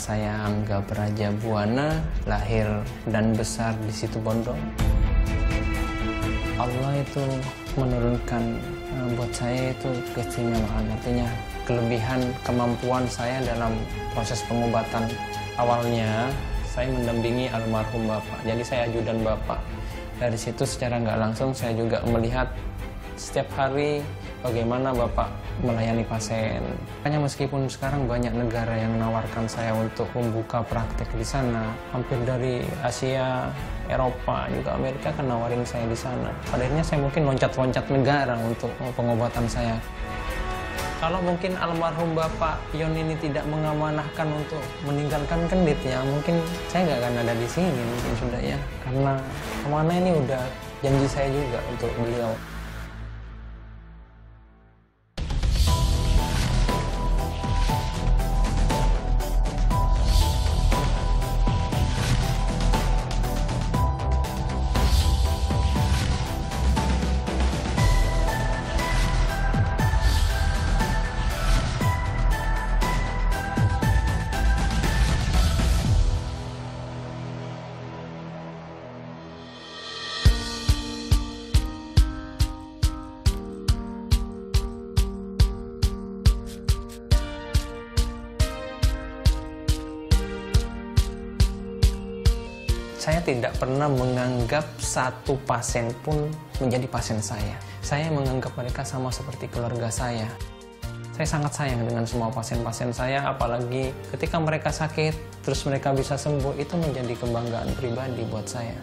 saya Angga Praja Buana, lahir dan besar di situ Bondo. Allah itu menurunkan eh, buat saya itu keistimewaan, artinya kelebihan kemampuan saya dalam proses pengobatan. Awalnya saya mendampingi almarhum bapak, jadi saya ajudan bapak. Dari situ secara nggak langsung saya juga melihat setiap hari bagaimana Bapak melayani pasien. Hanya meskipun sekarang banyak negara yang menawarkan saya untuk membuka praktek di sana, hampir dari Asia, Eropa, juga Amerika kan nawarin saya di sana. Pada akhirnya saya mungkin loncat-loncat negara untuk pengobatan saya. Kalau mungkin almarhum Bapak Yon ini tidak mengamanahkan untuk meninggalkan kendit ya, mungkin saya nggak akan ada di sini mungkin sudah ya. Karena ke mana ini udah janji saya juga untuk beliau. Saya tidak pernah menganggap satu pasien pun menjadi pasien saya. Saya menganggap mereka sama seperti keluarga saya. Saya sangat sayang dengan semua pasien-pasien saya, apalagi ketika mereka sakit, terus mereka bisa sembuh, itu menjadi kebanggaan pribadi buat saya.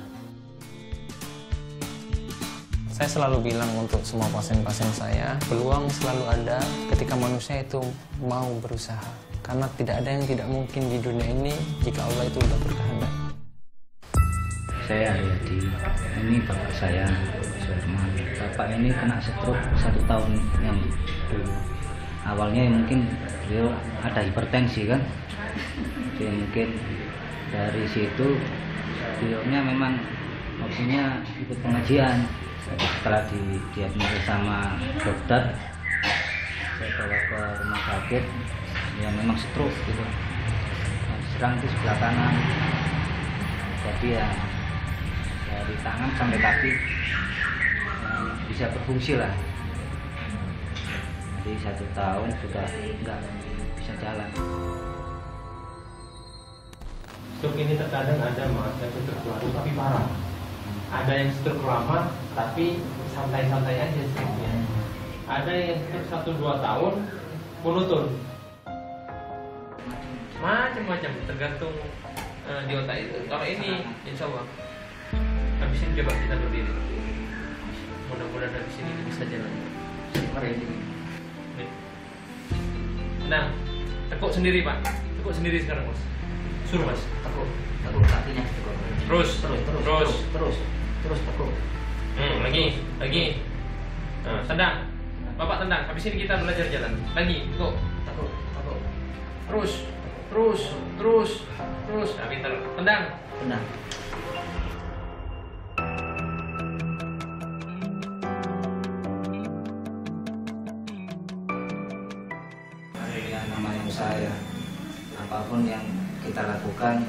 Saya selalu bilang untuk semua pasien-pasien saya, peluang selalu ada ketika manusia itu mau berusaha. Karena tidak ada yang tidak mungkin di dunia ini jika Allah itu sudah berkehendak saya Haryadi ini bapak saya Suherman. Bapak ini kena stroke satu tahun yang dulu. Awalnya mungkin beliau ada hipertensi kan? Jadi mungkin dari situ beliaunya memang maksudnya ikut pengajian. Setelah didiagnosis sama dokter saya bawa ke rumah sakit. Ya memang stroke gitu. Serang di sebelah kanan. Jadi ya dari tangan sampai kaki eh, bisa berfungsi lah. Jadi satu tahun sudah nggak bisa jalan. Stroke ini terkadang ada mas yang stroke baru tapi parah. Ada yang stroke lama tapi santai-santai aja stroke-nya ada yang stroke satu dua tahun monoton macam-macam tergantung eh, di otak itu. Kalau ini insya Allah habis ini coba kita berdiri mudah-mudahan habis ini bisa jalan Nih. nah tekuk sendiri pak tekuk sendiri sekarang mas suruh mas tekuk tekuk kakinya tekuk Terus, terus terus terus. terus terus tekuk Hmm, lagi, lagi. Nah, tendang. Bapak tendang. Habis ini kita belajar jalan. Lagi, kok. tekuk tekuk Terus, terus, terus, terus. Nah, pintar. Tendang. benar kita lakukan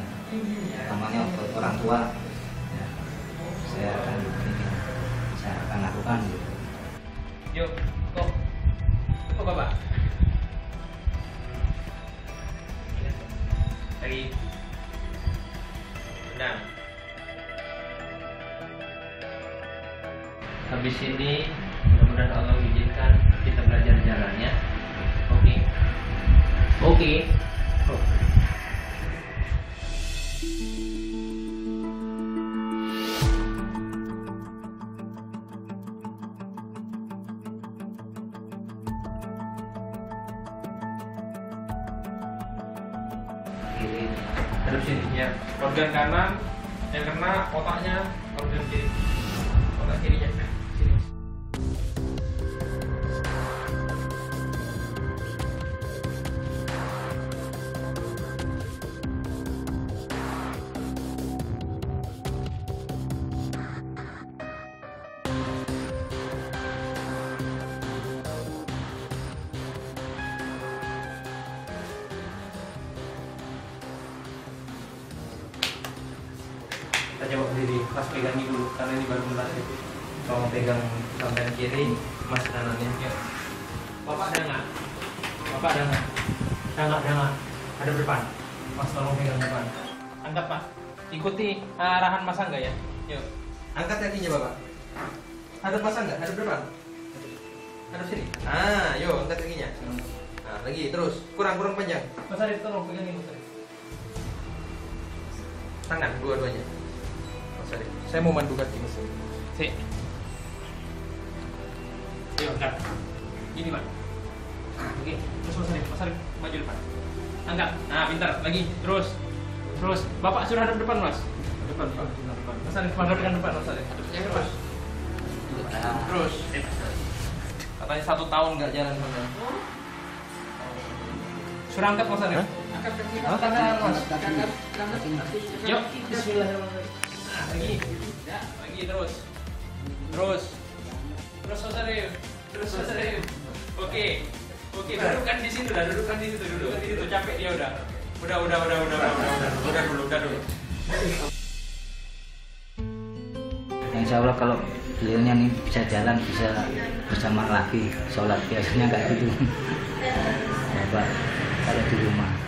namanya buat orang tua ya, saya akan ini, saya akan lakukan gitu. Yuk, kok. Kok Bapak. Lagi. Tendang. Habis ini mudah-mudahan Allah izinkan kita belajar jalannya. Oke. Oke. Oh. Kiri sini ya. Organ kanan yang kena otaknya organ kiri. Otak kirinya. Mas pegangi dulu karena ini baru melatih tolong pegang sampai kiri mas kanannya yuk bapak ada nggak? Bapak ada nggak? Ada nggak? Ada nggak? Ada depan mas tolong pegang depan. Angkat mas. Ikuti arahan mas angga ya. Yuk. Angkat kakinya bapak. Hadap mas angga hadap depan. Hadap sini. Ah yuk angkat kakinya. Nah lagi terus. Kurang kurang panjang. Mas Arif tolong pegangin mas Arif. Tangan dua-duanya Mas Arif saya mau mandu kaki Mas Arif si. Yuk angkat ini pak. Nah, oke terus Mas Arif. Mas Arif maju depan. Angkat nah pintar. Lagi. Terus. Terus. Bapak suruh hadap depan mas. Depan pak depan Mas Arif hadapkan depan Mas Arif. Yang terus terus. Katanya satu tahun nggak jalan benar suruh angkat Mas Arif. Angkat kaki. Angkat mas. Yuk, Bismillahirrahmanirrahim. Lagi. Ya, lagi terus. Terus. Terus Mas Arif. Terus Mas Arif. Oke. Oke, dudukkan di situ dah, dudukkan di situ, dudukkan di situ. Capek dia udah. Udah, udah, udah, udah, udah, udah, udah, dulu, udah dulu. Yang insya Allah kalau beliaunya nih bisa jalan bisa bersama lagi sholat biasanya nggak gitu Bapak kalau di rumah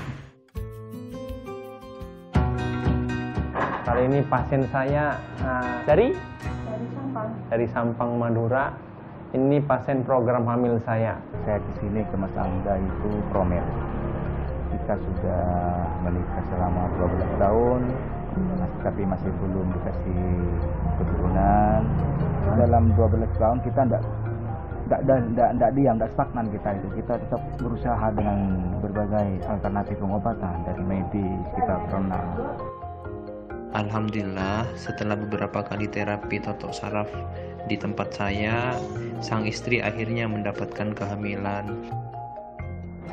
ini pasien saya uh, dari dari Sampang. dari Sampang Madura. Ini pasien program hamil saya. saya ke sini ke Mas Angga itu promil. Kita sudah menikah selama 12 tahun, mas- tapi masih belum dikasih keturunan. Dalam 12 tahun kita tidak tidak tidak tidak diam, tidak stagnan kita itu. Kita tetap berusaha dengan berbagai alternatif pengobatan dari medis kita pernah Alhamdulillah, setelah beberapa kali terapi totok saraf di tempat saya, sang istri akhirnya mendapatkan kehamilan.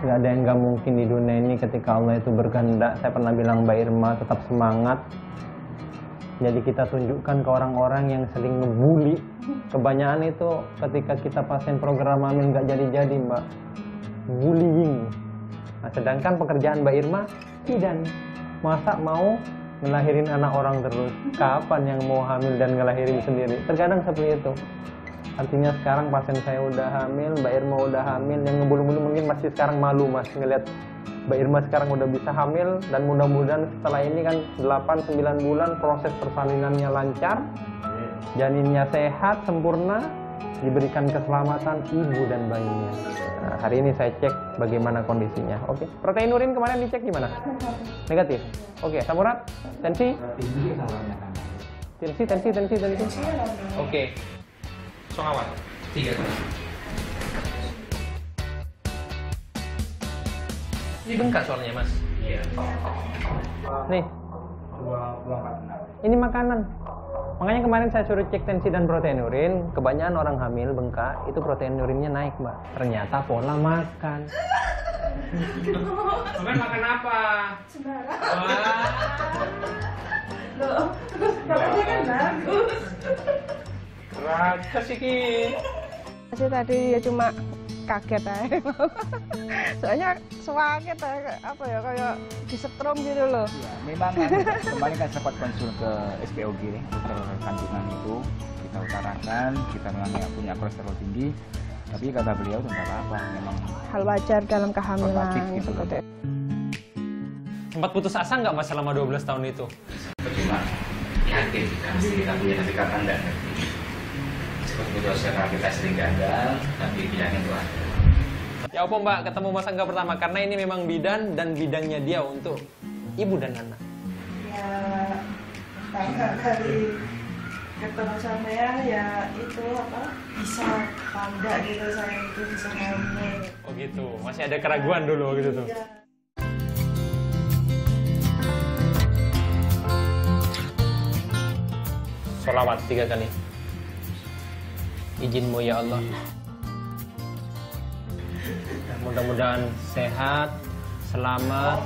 Tidak ada yang nggak mungkin di dunia ini ketika Allah itu berkehendak. Saya pernah bilang Mbak Irma tetap semangat. Jadi kita tunjukkan ke orang-orang yang sering ngebully. Kebanyakan itu ketika kita pasien program hamil nggak jadi-jadi Mbak. Bullying. Nah, sedangkan pekerjaan Mbak Irma tidak. Masa mau ngelahirin anak orang terus? Kapan yang mau hamil dan ngelahirin sendiri? Terkadang seperti itu. Artinya sekarang pasien saya udah hamil, Mbak Irma udah hamil, yang ngebulu-bulu mungkin masih sekarang malu mas ngeliat Mbak Irma sekarang udah bisa hamil dan mudah-mudahan setelah ini kan 8-9 bulan proses persalinannya lancar, janinnya sehat, sempurna, diberikan keselamatan ibu dan bayinya. Nah, hari ini saya cek bagaimana kondisinya. Oke, protein urin kemarin dicek gimana? Negatif. Oke, samurat, tensi, tensi, tensi, tensi, tensi. Oke. Songawan. Tiga kali. Ini bengkak soalnya mas. Iya. Nih, ini makanan. Makanya kemarin saya suruh cek tensi dan protein urin. Kebanyakan orang hamil bengkak, itu protein urinnya naik, Mbak. Ternyata pola makan. Kemarin makan apa? Sembarang. Loh, terus katanya kan bagus. Raja sih Ki. Saya tadi ya cuma kaget aja. Soalnya aja, apa ya kayak disetrum gitu loh. Ya, memang kan, kemarin kan sempat konsul ke SPOG dokter kandungan itu kita utarakan kita memang nggak punya kolesterol tinggi tapi kata beliau itu nggak apa-apa memang Hal wajar dalam kehamilan gitu seperti Sempat putus asa nggak Mas selama 12 tahun itu? cuma yakin kita mesti kita punya tapi kapan enggak seperti itu secara kita sering gagal tapi yakin itu ada Ya apa Mbak ketemu Mas Angga pertama karena ini memang bidan dan bidangnya dia untuk ibu dan anak. ya pertama kali ketemu sampean ya itu apa bisa tanda gitu saya itu bisa hamil Oh gitu, masih ada keraguan dulu gitu tuh. Iya. Sholawat tiga kali. Izinmu ya Allah. Mudah-mudahan sehat, selamat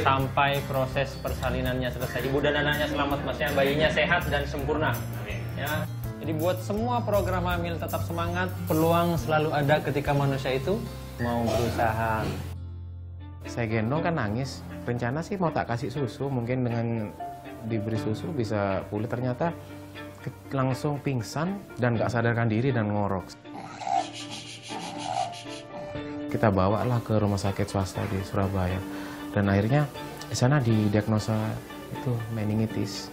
sampai proses persalinannya selesai. Ibu dan anaknya selamat mas ya, bayinya sehat dan sempurna. Ya. Jadi buat semua program hamil tetap semangat. Peluang selalu ada ketika manusia itu mau berusaha. saya gendong kan nangis rencana sih mau tak kasih susu mungkin dengan diberi susu bisa pulih ternyata langsung pingsan dan nggak sadarkan diri dan ngorok. Kita bawalah ke rumah sakit swasta di Surabaya. Dan akhirnya di sana didiagnosa itu meningitis